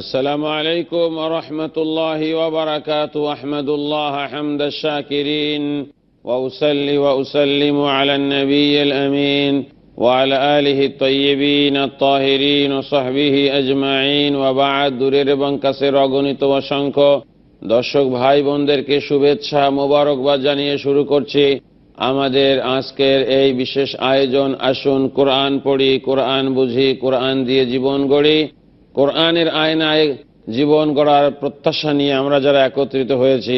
السلام عليكم ورحمة الله وبركاته أحمد الله حمد الشاكرين وأسلي وأسلم على النبي الأمين وعلى آله الطيبين الطاهرين وصحبه أجمعين وبعد দূরের এবং কাছের অগণিত অসংখ্য দর্শক ভাই বোনদেরকে শুভেচ্ছা মোবারকবাদ জানিয়ে শুরু করছি আমাদের আজকের এই বিশেষ আয়োজন আসুন কোরআন পড়ি কোরআন বুঝি কোরআন দিয়ে জীবন গড়ি কোরআনের আয়নায় জীবন গড়ার প্রত্যাশা নিয়ে আমরা যারা একত্রিত হয়েছি,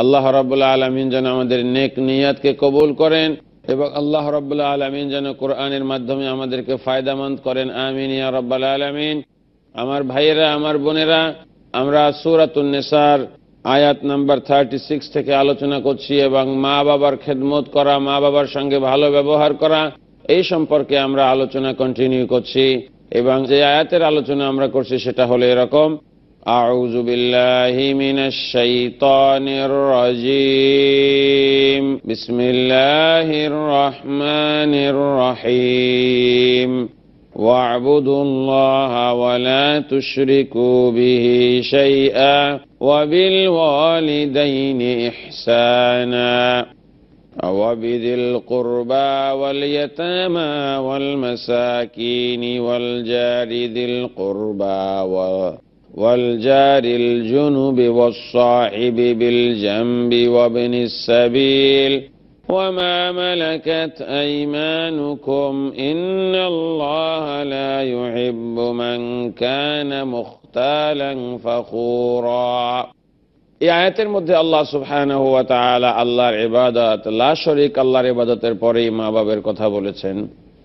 আল্লাহ রাবুল্লাহ আলমিন যেন আমাদের নেক নিয়াতকে কবুল করেন এবং আল্লাহ রব্বুল্লাহ আলমিন যেন কোরআনের মাধ্যমে আমাদেরকে ফায়দামন্দ করেন। আমিন ইয়া রব্বাল আলমিন। আমার ভাইয়েরা, আমার বোনেরা, আমরা সুরাতুন্নেসার আয়াত নাম্বার থার্টি সিক্স থেকে আলোচনা করছি এবং মা বাবার খেদমত করা মা বাবার সঙ্গে ভালো ব্যবহার করা, এই সম্পর্কে আমরা আলোচনা কন্টিনিউ করছি। এবং যে আয়াতের আলোচনা আমরা করছি সেটা হলো এরকম أعوذ بالله من الشيطان الرجيم بسم الله الرحمن الرحيم واعبدوا الله ولا تشركوا به شيئا وبالوالدين إحسانا وبذي القربى واليتامى والمساكين والجار ذي القربى والجار الجنب والصاحب بالجنب وابن السبيل وما ملكت أيمانكم إن الله لا يحب من كان مختالا فخورا এই আয়াতের মধ্যে আল্লাহ তাআলা আল্লাহর ইবাদত, লা শরীক আল্লাহর ইবাদতের পরেই মা বাবার কথা বলেছেন।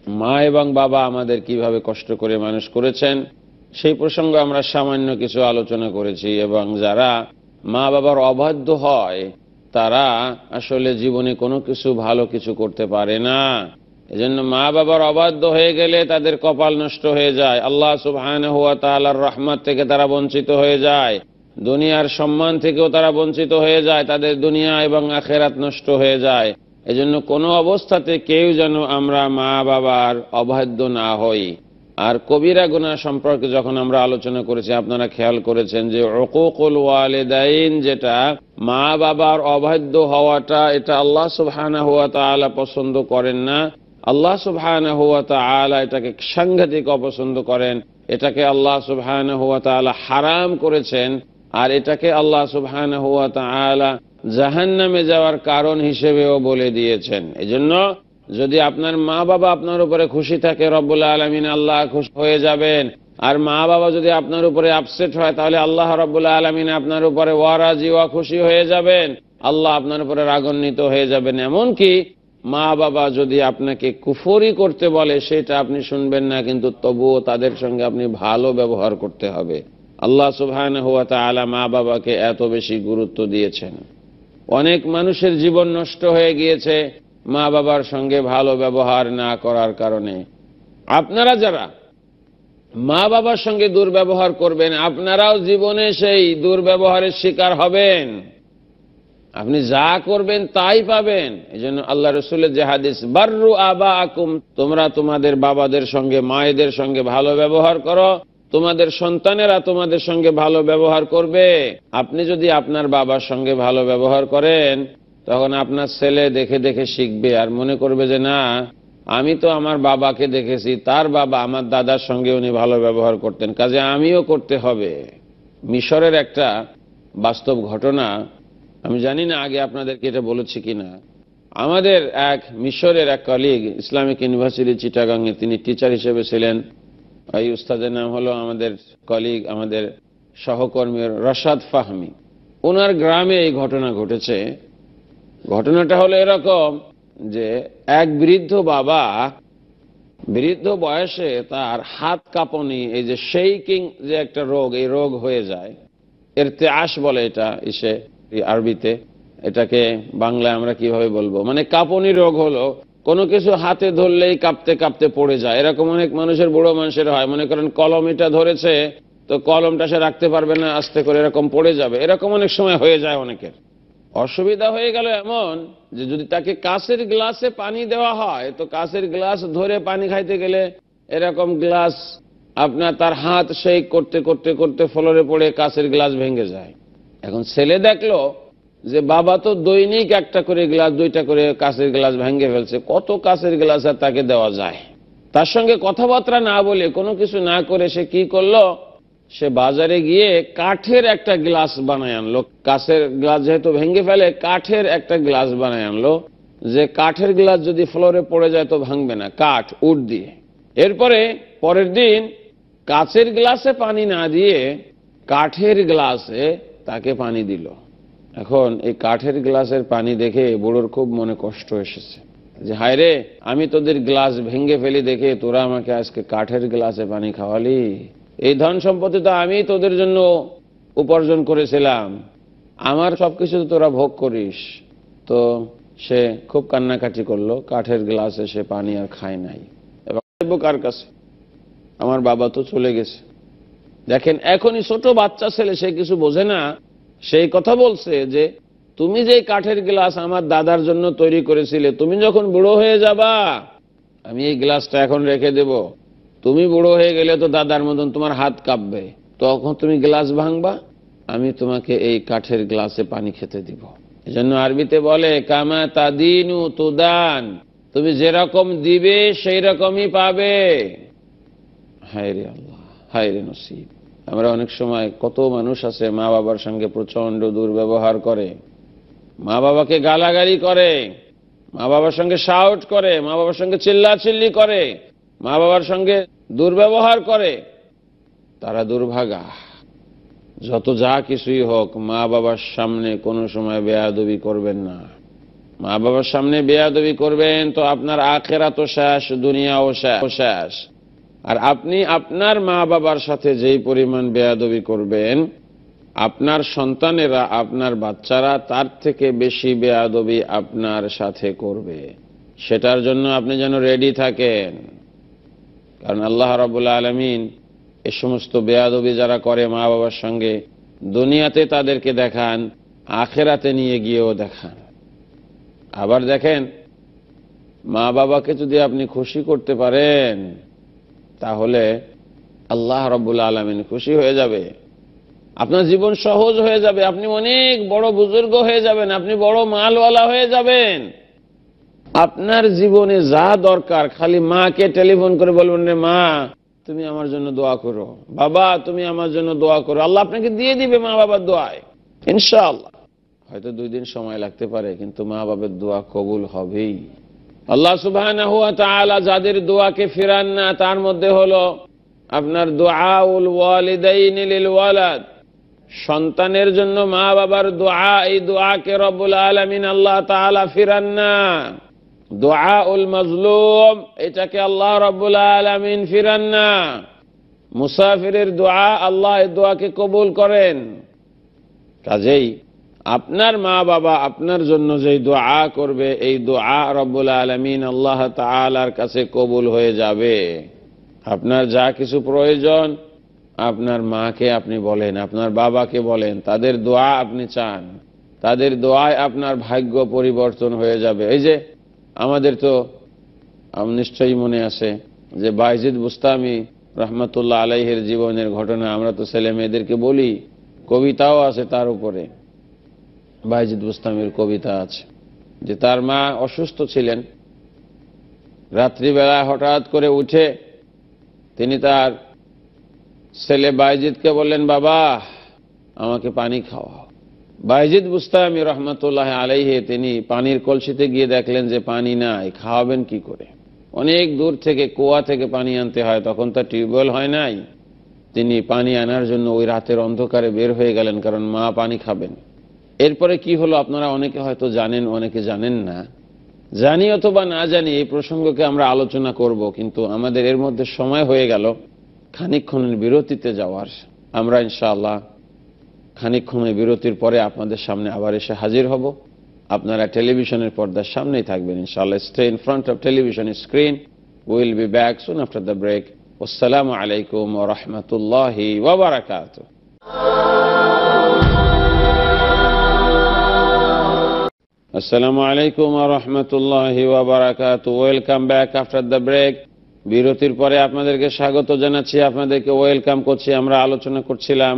মা এবং বাবা আমাদের কীভাবে কষ্ট করে মানুষ করেছেন, সেই প্রসঙ্গে আমরা সামান্য কিছু আলোচনা করেছি এবং যারা মা বাবার অবাধ্য হয়, তারা আসলে জীবনে কোনো কিছু ভালো কিছু করতে পারে না। এজন্য মা বাবার অবাধ্য হয়ে গেলে তাদের কপাল নষ্ট হয়ে যায়। আল্লাহ সুবহানাহু ওয়া তাআলার রহমত থেকে তারা বঞ্চিত হয়ে যায়। দুনিয়ার সম্মান থেকেও তারা বঞ্চিত হয়ে যায়, তাদের দুনিয়া এবং আখেরাত নষ্ট হয়ে যায়। এজন্য কোনো অবস্থাতে কেউ যেন আমরা মা বাবার অবাধ্য না হই। আর কবিরা গুনা সম্পর্কে যখন আমরা আলোচনা করেছি, আপনারা খেয়াল করেছেন যে অকুকুল ওয়ালেদাইন যেটা মা বাবার অবাধ্য হওয়াটা, এটা আল্লাহ সুবহানা হুয়া তাআলা পছন্দ করেন না। আল্লাহ সুবহানা হুয়া তাআলা এটাকে সাংঘাতিক অপছন্দ করেন। এটাকে আল্লাহ সুবহানা হুয়া তাআলা হারাম করেছেন। আর এটাকে আল্লাহ সুবহান হুয়া তাআলা জাহান্নামে যাওয়ার কারণ হিসেবেও বলে দিয়েছেন। এজন্য যদি আপনার মা বাবা আপনার উপরে খুশি থাকে, রব্বুল আলমিন আল্লাহ খুশি হয়ে যাবেন। আর মা বাবা যদি আপনার উপরে আপসেট হয়, তাহলে আল্লাহ রব্বুল্লাহ আলমিন আপনার উপরে ওয়ারাজি ওয়া খুশি হয়ে যাবেন। আল্লাহ আপনার উপরে রাগান্বিত হয়ে যাবেন। এমনকি মা বাবা যদি আপনাকে কুফরি করতে বলে, সেটা আপনি শুনবেন না, কিন্তু তবুও তাদের সঙ্গে আপনি ভালো ব্যবহার করতে হবে। আল্লাহ সুবহান মা বাবাকে এত বেশি গুরুত্ব দিয়েছেন। অনেক মানুষের জীবন নষ্ট হয়ে গিয়েছে মা বাবার সঙ্গে ভালো ব্যবহার না করার কারণে। আপনারা যারা মা বাবার সঙ্গে দুর্ব্যবহার করবেন, আপনারাও জীবনে সেই দুর্ব্যবহারের শিকার হবেন। আপনি যা করবেন তাই পাবেন। এই জন্য আল্লাহ রসুলের যে হাদিস, বার্রু আবা আকুম তোমরা তোমাদের বাবাদের সঙ্গে, মায়েদের সঙ্গে ভালো ব্যবহার করো। তোমাদের সন্তানেরা তোমাদের সঙ্গে ভালো ব্যবহার করবে। আপনি যদি আপনার বাবার সঙ্গে ভালো ব্যবহার করেন, তখন আপনার ছেলে দেখে দেখে শিখবে আর মনে করবে যে, না, আমি তো আমার বাবাকে দেখেছি, তার বাবা আমার দাদার সঙ্গে উনি ভালো ব্যবহার করতেন, কাজে আমিও করতে হবে। মিশরের একটা বাস্তব ঘটনা, আমি জানি না আগে আপনাদেরকে এটা বলেছি কিনা। আমাদের এক মিশরের এক কলিগ ইসলামিক ইউনিভার্সিটি চিটাগাংয়ে তিনি টিচার হিসেবে ছিলেন। এই উস্তাদের নাম হলো আমাদের কলিগ আমাদের সহকর্মী রশাদ ফাহমি। ওনার গ্রামে এই ঘটনা ঘটেছে। ঘটনাটা হলো এরকম যে এক বৃদ্ধ বাবা, বৃদ্ধ বয়সে তার হাত কাঁপনি, এই যে শেইকিং যে একটা রোগ, এই রোগ হয়ে যায়। এর ত্যাস বলে এটা ইসে আরবিতে। এটাকে বাংলায় আমরা কীভাবে বলব? মানে কাঁপনি রোগ হলো কোনো কিছু হাতে ধরলেই কাঁপতে কাঁপতে পড়ে যায়। এরকম অনেক মানুষের, বুড়ো মানুষের হয়। মনে করেন কলম এটা ধরেছে, তো কলমটা সে রাখতে পারবে না, আস্তে করে এরকম পড়ে যাবে। এরকম অনেক সময় হয়ে যায় অনেকের। অসুবিধা হয়ে গেল এমন যে, যদি তাকে কাঁচের গ্লাসে পানি দেওয়া হয়, তো কাঁচের গ্লাস ধরে পানি খাইতে গেলে এরকম গ্লাস আপনার তার হাত সেই করতে করতে করতে ফলরে পড়ে কাছের গ্লাস ভেঙে যায়। এখন ছেলে দেখল যে বাবা তো দৈনিক একটা করে গ্লাস, দুইটা করে কাছের গ্লাস ভেঙে ফেলছে, কত কাছের গ্লাস আর তাকে দেওয়া যায়? তার সঙ্গে কথাবার্তা না বলে কোনো কিছু না করে সে কি করল? সে বাজারে গিয়ে কাঠের একটা গ্লাস বানায় আনলো। কাছের গ্লাস যেহেতু ভেঙে ফেলে, কাঠের একটা গ্লাস বানায় আনলো। যে কাঠের গ্লাস যদি ফ্লোরে পড়ে যায় তো ভাঙবে না, কাঠ উড দিয়ে। এরপরে পরের দিন কাচের গ্লাসে পানি না দিয়ে কাঠের গ্লাসে তাকে পানি দিল। এখন এই কাঠের গ্লাসের পানি দেখে বুড়োর খুব মনে কষ্ট এসেছে। যে, হায় রে, আমি তোদের গ্লাস ভেঙে ফেলি দেখে তোরা আমাকে আজকে কাঠের গ্লাসে পানি খাওয়ালি? এই ধন সম্পত্তি তো আমি তোদের জন্য উপার্জন করেছিলাম। আমার সবকিছু তো তোরা ভোগ করিস। তো সে খুব কান্নাকাটি করল, কাঠের গ্লাসে সে পানি আর খায় নাই। চাইব কার কাছে। আমার বাবা তো চলে গেছে। দেখেন, এখনই ছোট বাচ্চা ছেলে, সে কিছু বোঝে না। সেই কথা বলছে যে, তুমি যে কাঠের গ্লাস আমার দাদার জন্য তৈরি করেছিলে, তুমি যখন বুড়ো হয়ে যাবা, আমি এই গ্লাসটা এখন রেখে দেব। তুমি বুড়ো হয়ে গেলে তো দাদার মতন তোমার হাত কাঁপবে। তখন তুমি গ্লাস ভাঙবা, আমি তোমাকে এই কাঠের গ্লাসে পানি খেতে দিব। এজন্য আরবিতে বলে, কামা তাদিনু তুদান। তুমি যেরকম দিবে সেই রকমই পাবে। হায় রে আল্লাহ হায় রে নসিব। আমরা অনেক সময় কত মানুষ আছে মা বাবার সঙ্গে প্রচণ্ড দুর্ব্যবহার করে। মা বাবাকে গালাগালি করে, মা বাবার সঙ্গে শাউট করে, মা বাবার সঙ্গে চিল্লাচিল্লি করে, মা বাবার সঙ্গে দুর্ব্যবহার করে। তারা দুর্ভাগা। যত যা কিছুই হোক, মা বাবার সামনে কোনো সময় বেয়াদবি করবেন না। মা বাবার সামনে বেয়াদবি করবেন তো আপনার আখেরা তো শেষ, দুনিয়াও শেষ। আর আপনি আপনার মা বাবার সাথে যেই পরিমাণ বেয়াদবি করবেন, আপনার সন্তানেরা, আপনার বাচ্চারা তার থেকে বেশি বেয়াদবি আপনার সাথে করবে। সেটার জন্য আপনি যেন রেডি থাকেন। কারণ আল্লাহ রাবুল্লাহ আলমিন এ সমস্ত বেয়াদবি যারা করে মা বাবার সঙ্গে, দুনিয়াতে তাদেরকে দেখান, আখেরাতে নিয়ে গিয়েও দেখান। আবার দেখেন, মা বাবাকে যদি আপনি খুশি করতে পারেন তাহলে আল্লাহ রব্বুল আলমিন খুশি হয়ে যাবে। আপনার জীবন সহজ হয়ে যাবে, আপনি অনেক বড় বুজুর্গ হয়ে যাবেন, আপনি বড় মালওয়ালা হয়ে যাবেন। আপনার জীবনে যা দরকার, খালি মাকে টেলিফোন করে বলবেন, রে মা, তুমি আমার জন্য দোয়া করো। বাবা, তুমি আমার জন্য দোয়া করো। আল্লাহ আপনাকে দিয়ে দিবে মা বাবার দোয়ায়। ইনশাআল্লাহ। হয়তো দুই দিন সময় লাগতে পারে, কিন্তু মা বাবার দোয়া কবুল হবেই। আল্লাহ সুবাহ যাদের দোয়াকে ফিরান না, তার মধ্যে হলো আপনার দোয়াউল ওয়ালিদাইনিল ওয়ালাদ। সন্তানের জন্য মা বাবার দোয়া, এই দোয়াকে রব্বুল আলমিন আল্লাহ তাআলা ফিরান না। দোয়া উল মজলুম, এটাকে আল্লাহ রব্বুল আলমিন ফিরান না। মুসাফিরের দোয়া, আল্লাহ এই দোয়াকে কবুল করেন। কাজেই আপনার মা বাবা আপনার জন্য যে দোয়া করবে, এই দোয়া রব্বুল আলমিন আল্লাহ তালার কাছে কবুল হয়ে যাবে। আপনার যা কিছু প্রয়োজন, আপনার মাকে আপনি বলেন, আপনার বাবাকে বলেন, তাদের দোয়া আপনি চান। তাদের দোয়ায় আপনার ভাগ্য পরিবর্তন হয়ে যাবে। এই যে, আমাদের তো নিশ্চয়ই মনে আছে যে বাইজিদ বুস্তামি রহমতুল্লাহ আলাইহের জীবনের ঘটনা, আমরা তো ছেলে মেয়েদেরকে বলি, কবিতাও আছে তার উপরে। বাইজিদ বুস্তামির কবিতা আছে, যে তার মা অসুস্থ ছিলেন। রাত্রিবেলা হঠাৎ করে উঠে তিনি তার ছেলে বাইজিদকে বললেন, বাবা, আমাকে পানি খাওয়াও। বাইজিদ বুস্তামি রহমতুল্লাহ আলাইহে তিনি পানির কলসিতে গিয়ে দেখলেন যে পানি নাই, খাওয়াবেন কি করে? অনেক দূর থেকে কুয়া থেকে পানি আনতে হয়, তখন তো টিউবওয়েল হয় নাই। তিনি পানি আনার জন্য ওই রাতের অন্ধকারে বের হয়ে গেলেন, কারণ মা পানি খাবেন। এরপরে কি হলো আপনারা অনেকে হয়তো জানেন, অনেকে জানেন না। জানি অথবা না জানি এই প্রসঙ্গকে আমরা আলোচনা করব, কিন্তু আমাদের এর মধ্যে সময় হয়ে গেল খানিক্ষণের বিরতিতে যাওয়ার। আমরা ইনশাআল্লাহ খানিক্ষণের বিরতির পরে আপনাদের সামনে আবার এসে হাজির হব। আপনারা টেলিভিশনের পর্দার সামনেই থাকবেন ইনশাআল্লাহ। Stay in front of television screen will be back soon after the break আসসালামু আলাইকুম রাহমাতুল্লাহি ওয়া বারাকাতুহু আলাইকুম wa barakatuh. Welcome back after the break. বিরতির পরে আপনাদেরকে স্বাগত জানাচ্ছি। আপনাদেরকে ওয়েলকাম করছি। আমরা আলোচনা করছিলাম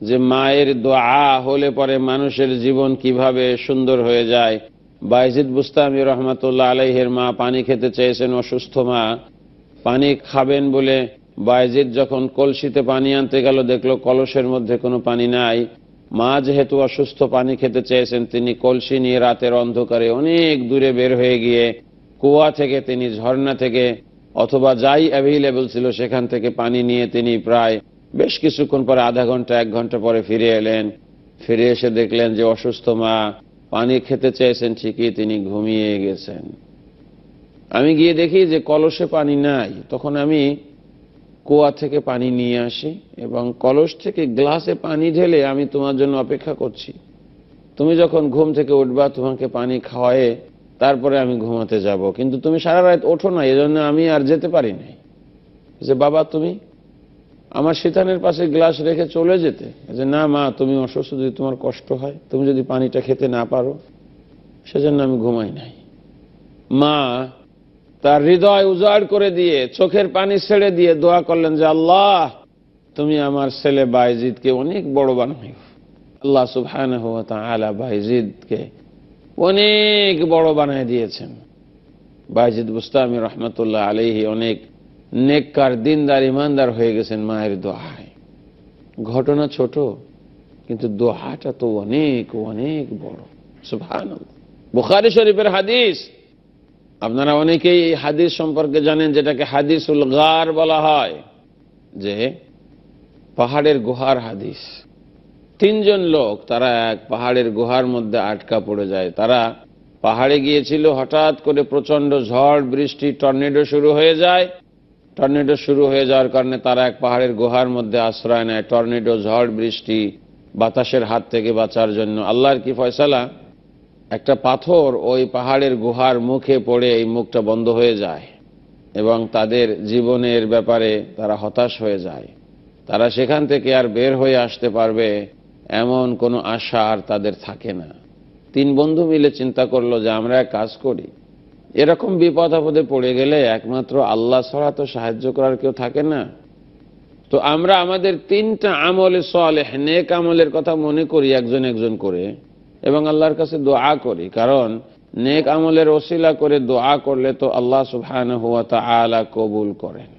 যে মায়ের দোয়া হলে পরে মানুষের জীবন কীভাবে সুন্দর হয়ে যায়। বাইজিদ বুস্তামি রহমতুল্লাহ আলাইহের মা পানি খেতে চেয়েছেন, অসুস্থ মা। পানি খাবেন বলে বাইজিদ যখন কলসিতে পানি আনতে গেল, দেখল কলসের মধ্যে কোনো পানি নাই। মা যেহেতু অসুস্থ পানি খেতে চেয়েছেন, তিনি কলসি নিয়ে রাতের অন্ধকারে অনেক দূরে বের হয়ে গিয়ে কুয়া থেকে, তিনি ঝর্ণা থেকে অথবা যাই অ্যাভেলেবল ছিল সেখান থেকে পানি নিয়ে তিনি প্রায় বেশ কিছুক্ষণ পরে, আধা ঘণ্টা, এক ঘণ্টা পরে ফিরে এলেন। ফিরে এসে দেখলেন যে অসুস্থ মা পানি খেতে চেয়েছেন, ঠিকই তিনি ঘুমিয়ে গেছেন। আমি গিয়ে দেখি যে কলসে পানি নাই। তখন আমি কুয়া থেকে পানি নিয়ে আসি এবং কলস থেকে গ্লাসে পানি ঢেলে আমি তোমার জন্য অপেক্ষা করছি। তুমি যখন ঘুম থেকে উঠবা, তোমাকে পানি খাওয়ায়ে তারপরে আমি ঘুমাতে যাব। কিন্তু তুমি সারা রাত ওঠো না, এজন্য আমি আর যেতে পারি নাই। যে, বাবা, তুমি আমার শীতানের পাশে গ্লাস রেখে চলে যেতে। যে, না, মা, তুমি অসুস্থ, যদি তোমার কষ্ট হয়, তুমি যদি পানিটা খেতে না পারো, সেজন্য আমি ঘুমাই নাই। মা তার হৃদয় উজাড় করে দিয়ে, চোখের পানি ছেড়ে দিয়ে দোয়া করলেন যে, আল্লাহ, তুমি আমার ছেলে বাইজিদকে অনেক বড় বানাই আল্লাহ সুবহানাহু ওয়া তাআলা বাইজিদকে অনেক বড় বানায় দিয়েছেন। বাইজিদ বুস্তামি রহমতুল্লাহ আলাইহি অনেক নেককার, দিনদার, ইমানদার হয়ে গেছেন মায়ের দোহায়। ঘটনা ছোট, কিন্তু দোহাটা তো অনেক অনেক বড়। সুবহান বুখারি শরীফের হাদিস আপনারা অনেকেই এই হাদিস সম্পর্কে জানেন যেটাকে হাদিসুল গার বলা হয়, যে পাহাড়ের গুহার হাদিস। তিনজন লোক, তারা এক পাহাড়ের গুহার মধ্যে আটকা পড়ে যায়। তারা পাহাড়ে গিয়েছিল, হঠাৎ করে প্রচণ্ড ঝড়, বৃষ্টি, টর্নেডো শুরু হয়ে যায়। টর্নেডো শুরু হয়ে যাওয়ার কারণে তারা এক পাহাড়ের গুহার মধ্যে আশ্রয় নেয়। টর্নেডো, ঝড়, বৃষ্টি, বাতাসের হাত থেকে বাঁচার জন্য। আল্লাহর কি ফয়সালা? একটা পাথর ওই পাহাড়ের গুহার মুখে পড়ে এই মুখটা বন্ধ হয়ে যায় এবং তাদের জীবনের ব্যাপারে তারা হতাশ হয়ে যায়। তারা সেখান থেকে আর বের হয়ে আসতে পারবে এমন কোনো আশা আর তাদের থাকে না। তিন বন্ধু মিলে চিন্তা করল যে আমরা এক কাজ করি। এরকম বিপদ আপদে পড়ে গেলে একমাত্র আল্লাহ ছাড়া তো সাহায্য করার কেউ থাকে না। তো আমরা আমাদের তিনটা আমলে সলেহ, নেক আমলের কথা মনে করি একজন একজন করে। এবং আল্লাহর কাছে দোয়া করি, কারণ নেক আমলের ওসিলা করে দোয়া করলে তো আল্লাহ সুবহান হুয়া তালা কবুল করেন।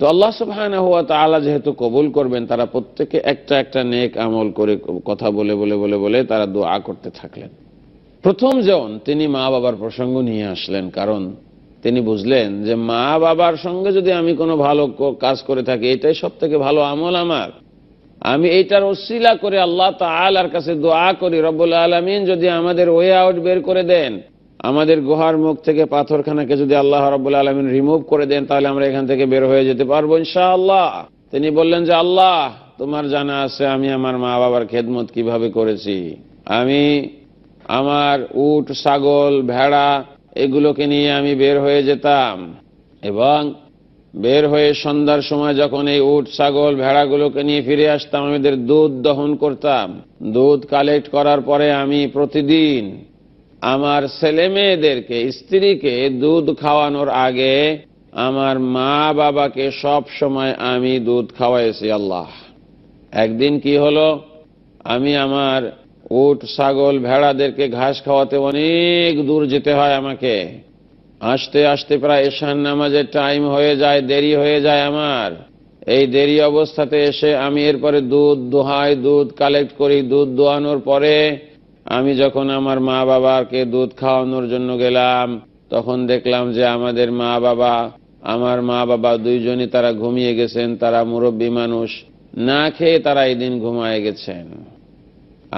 তো আল্লাহ সুবহান হুয়া তালা যেহেতু কবুল করবেন, তারা প্রত্যেকে একটা একটা নেক আমল করে কথা বলে বলে বলে বলে তারা দোয়া করতে থাকলেন। প্রথম জন তিনি মা বাবার প্রসঙ্গ নিয়ে আসলেন, কারণ তিনি বুঝলেন যে মা বাবার সঙ্গে যদি আমি কোনো ভালো কাজ করে থাকি, এটাই সব থেকে ভালো আমল আমার। আমি এইটার অশিলা করে আল্লাহ তালার কাছে দোয়া করি, রব্বুল আলমিন যদি আমাদের ওয়ে আউট বের করে দেন, আমাদের গুহার মুখ থেকে পাথরখানাকে যদি আল্লাহ রব্বুল আলমিন রিমুভ করে দেন, তাহলে আমরা এখান থেকে বের হয়ে যেতে পারব ইনশাআল্লাহ। তিনি বললেন যে, আল্লাহ, তোমার জানা আছে, আমি আমার মা বাবার খেদমত কীভাবে করেছি? আমি আমার উট, ছাগল, ভেড়া, এগুলোকে নিয়ে আমি বের হয়ে যেতাম এবং বের হয়ে সন্ধ্যার সময় যখন এই উট, ছাগল, ভেড়াগুলোকে নিয়ে ফিরে আসতাম আমাদের দুধ দহন করতাম। দুধ কালেক্ট করার পরে আমি প্রতিদিন আমার ছেলে মেয়েদেরকে স্ত্রীকে দুধ খাওয়ানোর আগে আমার মা বাবাকে সব সময় আমি দুধ খাওয়াইছি আল্লাহ। একদিন কি হলো? আমি আমার উট, ছাগল, ভেড়াদেরকে ঘাস খাওয়াতে অনেক দূর যেতে হয় আমাকে। আসতে আসতে প্রায় এশান নামাজের টাইম হয়ে যায়, দেরি হয়ে যায় আমার। এই দেরি অবস্থাতে এসে আমি এরপরে দুধ দোহাই, দুধ কালেক্ট করি, দুধ দোয়ানোর পরে আমি যখন আমার মা বাবাকে দুধ খাওয়ানোর জন্য গেলাম, তখন দেখলাম যে আমাদের মা বাবা, আমার মা বাবা দুইজনই তারা ঘুমিয়ে গেছেন, তারা মুরব্বী মানুষ। না খেয়ে তারা এই দিন ঘুমায় গেছেন।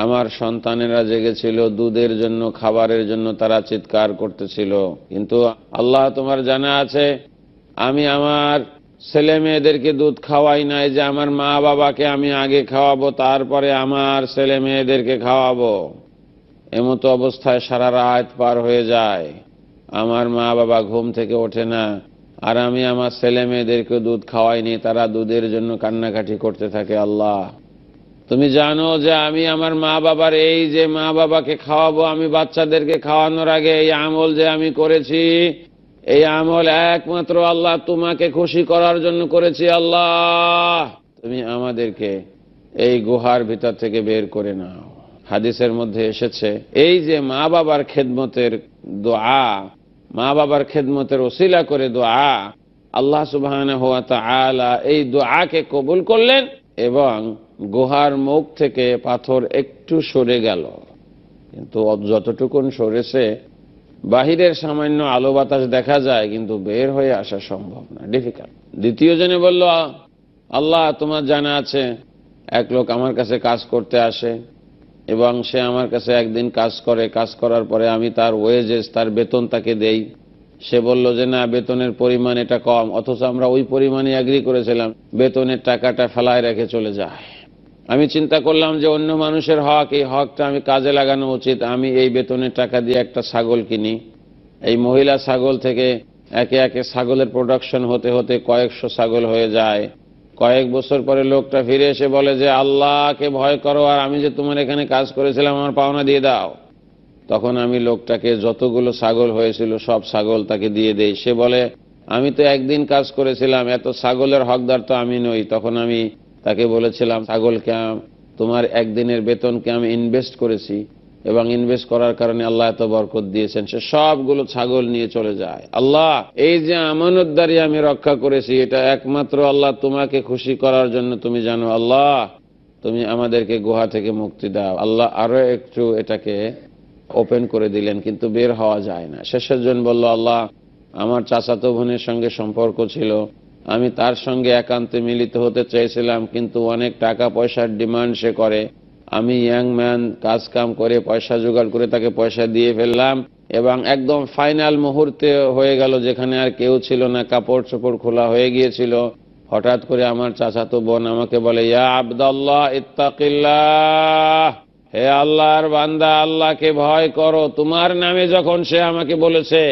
আমার সন্তানেরা জেগেছিল, দুধের জন্য, খাবারের জন্য তারা চিৎকার করতেছিল। কিন্তু আল্লাহ তোমার জানা আছে, আমি আমার ছেলে মেয়েদেরকে দুধ খাওয়াই নাই যে আমার মা বাবাকে আমি আগে খাওয়াবো, তারপরে আমার ছেলে মেয়েদেরকে খাওয়াবো। এমতো অবস্থায় সারা রাত পার হয়ে যায়। আমার মা বাবা ঘুম থেকে ওঠে না, আর আমি আমার ছেলে মেয়েদেরকে দুধ খাওয়াইনি, তারা দুধের জন্য কান্নাকাটি করতে থাকে আল্লাহ। তুমি জানো যে আমি আমার মা বাবার এই যে মা বাবাকে খাওয়াবো, আমি বাচ্চাদেরকে খাওয়ানোর আগে এই আমল যে আমি করেছি, এই আমল একমাত্র আল্লাহ তোমাকে খুশি করার জন্য করেছি, আল্লাহ। তুমি আমাদেরকে এই গুহার ভিতর থেকে বের করে নাও। হাদিসের মধ্যে এসেছে, এই যে মা বাবার খেদমতের দোয়া, মা বাবার খেদমতের ওসিলা করে দোয়া, আল্লাহ সুবাহ এই দোয়াকে কবুল করলেন এবং গুহার মুখ থেকে পাথর একটু সরে গেল। কিন্তু যতটুকুন সরেছে, বাহিরের সামান্য আলো বাতাস দেখা যায়, কিন্তু বের হয়ে আসা সম্ভব না। ডিফিকাল্ট দ্বিতীয় জনে বলল, আল্লাহ, তোমার জানা আছে, এক লোক আমার কাছে কাজ করতে আসে এবং সে আমার কাছে একদিন কাজ করে। কাজ করার পরে আমি তার ওয়েজেস তার বেতন তাকে দেই। সে বলল যে, না, বেতনের পরিমাণ এটা কম, অথচ আমরা ওই পরিমাণে অ্যাগ্রি করেছিলাম। বেতনের টাকাটা ফেলায় রেখে চলে যায়। আমি চিন্তা করলাম যে অন্য মানুষের হক, এই হকটা আমি কাজে লাগানো উচিত। আমি এই বেতনের টাকা দিয়ে একটা ছাগল কিনি। এই মহিলা ছাগল থেকে একে একে ছাগলের প্রোডাকশন হতে হতে কয়েকশো ছাগল হয়ে যায়। কয়েক বছর পরে লোকটা ফিরে এসে বলে যে, আল্লাহকে ভয় করো আর আমি যে তোমার এখানে কাজ করেছিলাম, আমার পাওনা দিয়ে দাও। তখন আমি লোকটাকে যতগুলো ছাগল হয়েছিল, সব ছাগল তাকে দিয়ে দেই। সে বলে, আমি তো একদিন কাজ করেছিলাম, এত ছাগলের হকদার তো আমি নই। তখন আমি তাকে বলেছিলাম, ছাগলকে তোমার একদিনের বেতনকে আমি ইনভেস্ট করেছি এবং ইনভেস্ট করার কারণে আল্লাহ এত বরকত দিয়েছেন। সে সবগুলো ছাগল নিয়ে চলে যায়। আল্লাহ, এই যে আমানতদারি আমি রক্ষা করেছি, এটা একমাত্র আল্লাহ তোমাকে খুশি করার জন্য তুমি জানো। আল্লাহ, তুমি আমাদেরকে গুহা থেকে মুক্তি দাও। আল্লাহ আরও একটু এটাকে ওপেন করে দিলেন, কিন্তু বের হওয়া যায় না। শেষের জন বলল, আল্লাহ, আমার চাচাতো বোনের সঙ্গে সম্পর্ক ছিল। আমি তার সঙ্গে একান্তে মিলিত হতে চেয়েছিলাম, কিন্তু অনেক টাকা পয়সার ডিমান্ড সে করে। আমি ইয়াং ম্যান কাজ কাম করে পয়সা জোগাড় করে তাকে পয়সা দিয়ে ফেললাম এবং একদম ফাইনাল মুহূর্তে হয়ে গেল যেখানে আর কেউ ছিল না কাপড় চোপড় খোলা হয়ে গিয়েছিল। হঠাৎ করে আমার চাচাতো বোন আমাকে বলে, ইয়া আবদাল্লাহ, ইত্তাকিল্লাহ, হে আল্লাহর বান্দা, আল্লাহকে ভয় করো। তোমার নামে যখন সে আমাকে বলেছে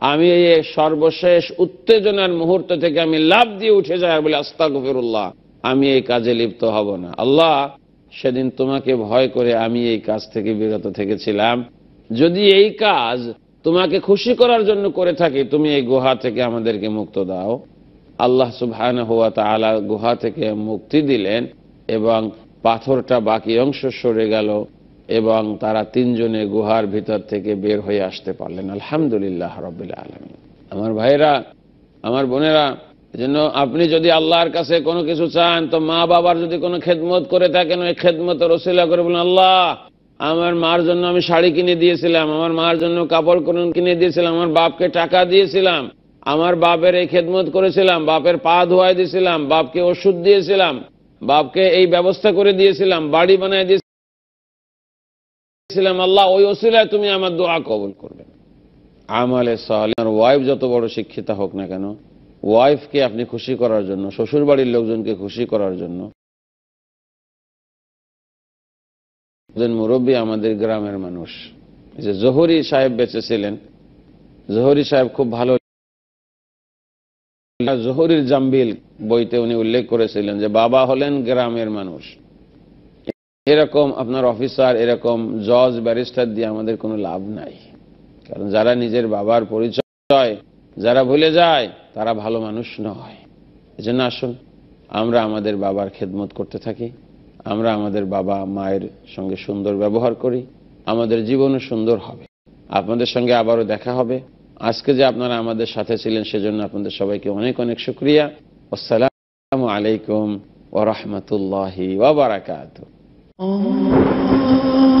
আমি এই সর্বশেষ উত্তেজনার মুহূর্ত থেকে আমি লাভ দিয়ে উঠে যাই, আর আস্তা আস্তাগফিরুল্লাহ, আমি এই কাজে লিপ্ত হব না। আল্লাহ, সেদিন তোমাকে ভয় করে আমি এই কাজ থেকে বিরত থেকেছিলাম। যদি এই কাজ তোমাকে খুশি করার জন্য করে থাকি, তুমি এই গুহা থেকে আমাদেরকে মুক্ত দাও। আল্লাহ সুবহান হুয়া তালা গুহা থেকে মুক্তি দিলেন এবং পাথরটা বাকি অংশ সরে গেল। এবং তারা তিনজনে গুহার ভিতর থেকে বের হয়ে আসতে পারলেন। আলহামদুলিল্লাহ রবিল আলমী আমার ভাইরা আমার বোনেরা জন্য আপনি যদি আল্লাহর কাছে কোনো কিছু চান, তো মা বাবার যদি কোনো খেদমত করে থাকেন, ওই খেদমত রসিলা করে বলেন, আল্লাহ, আমার মার জন্য আমি শাড়ি কিনে দিয়েছিলাম, আমার মার জন্য কাপড় কিনে দিয়েছিলাম, আমার বাপকে টাকা দিয়েছিলাম, আমার বাপের এই খেদমত করেছিলাম, বাপের পা ধোয়াই দিয়েছিলাম, বাপকে ওষুধ দিয়েছিলাম, বাপকে এই ব্যবস্থা করে দিয়েছিলাম, বাড়ি বানায় দিয়েছিলাম আল্লাহ, ওই ওসিলায় তুমি আমার দোয়া কবুল করবে। আমালে সালের ওয়াইফ যত বড় শিক্ষিতা হোক না কেন ওয়াইফকে আপনি খুশি করার জন্য শ্বশুর বাড়ির লোকজনকে খুশি করার জন্য মুরব্বী আমাদের গ্রামের মানুষ। যে জহরি সাহেব বেঁচেছিলেন, জহরি সাহেব খুব ভালো জহরির জাম্বিল বইতে উনি উল্লেখ করেছিলেন যে, বাবা হলেন গ্রামের মানুষ। এরকম আপনার অফিসার, এরকম জজ, ব্যারিস্টার দিয়ে আমাদের কোনো লাভ নাই। কারণ যারা নিজের বাবার পরিচয়, যারা ভুলে যায়, তারা ভালো মানুষ নয়। এজন্য আসুন, আমরা আমাদের বাবার খেদমত করতে থাকি। আমরা আমাদের বাবা মায়ের সঙ্গে সুন্দর ব্যবহার করি। আমাদের জীবনও সুন্দর হবে। আপনাদের সঙ্গে আবারও দেখা হবে। আজকে যে আপনারা আমাদের সাথে ছিলেন, সেজন্য আপনাদের সবাইকে অনেক অনেক শুক্রিয়া। আসসালামু আলাইকুম ওরহমতুল্লাহি ওবরাকাত 哦。